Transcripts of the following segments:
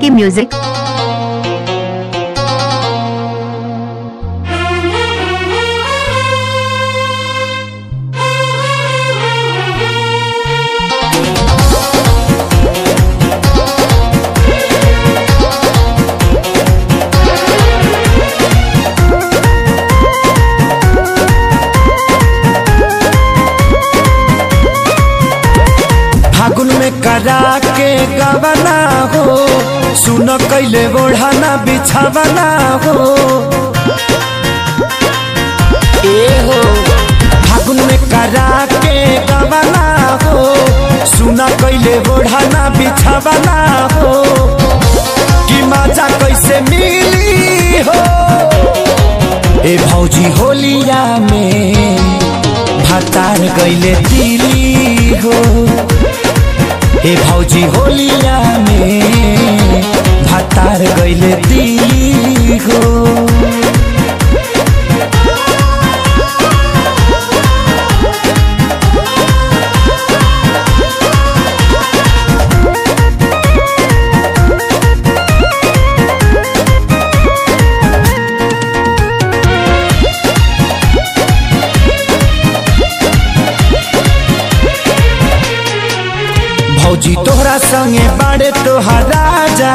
के म्यूज़िक करा के गवना हो, सुन कैले ओढ़ाना बिछावना हो। फागुन में करा के गवना हो, सुन कैले ओढ़ाना बिछावना हो। कि मज़ा कैसे मिली हो? ए भौजी होलिया में भतार गैले दिली हो। भौजी होलिया में भतार गैले भौजी तोहरा संगे बाड़े तोहार राजा।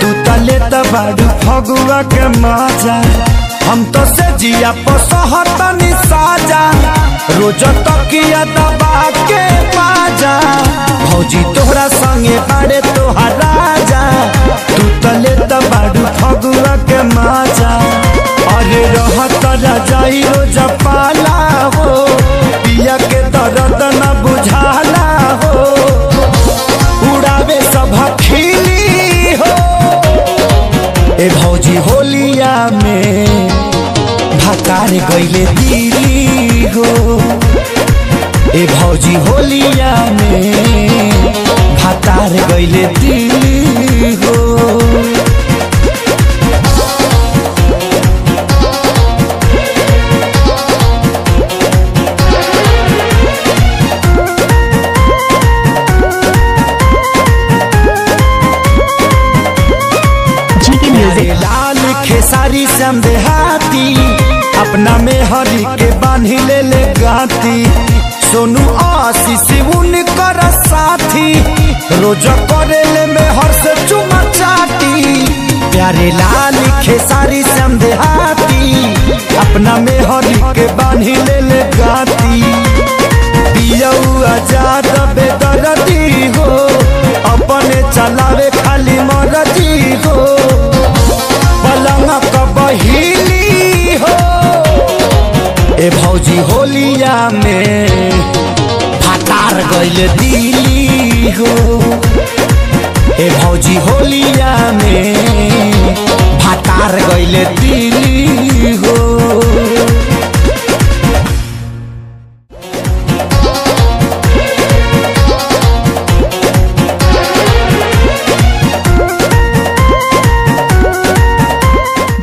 तू तले त बाड़ू फगुआ के मज़ा। हम तो से जिया पसहतनी साजा। रोज तकिया तो दबा के बाजा भौजी तोहरा संगे बाड़े तोहार राजा। तू तले त बाड़ू फगुआ के मज़ा। भकार गईले दिली हो ए भौजी होलिया में भकार गईले दिली हो लाल खेसारी देहाती। अपना में हरी के बांधी ले ले गाती। सोनू आशीष उनकर साथी रोज करे ले में हर से चुमा चाटी। प्यारे लाल खेसारी देहाती। अपना में हरी के बांधी ले ले गाती। पियऊ आज़ाद बेदरदी हो, अपने चलावे खाली मरदी हो। भौजी होलिया में फटार गइल दिली हो ए भौजी होलिया में फटार गइल दिली हो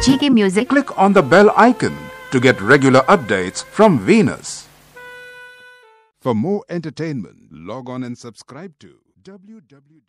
जी के music Click on the bell icon to get regular updates from Venus. For more entertainment, log on and subscribe to www.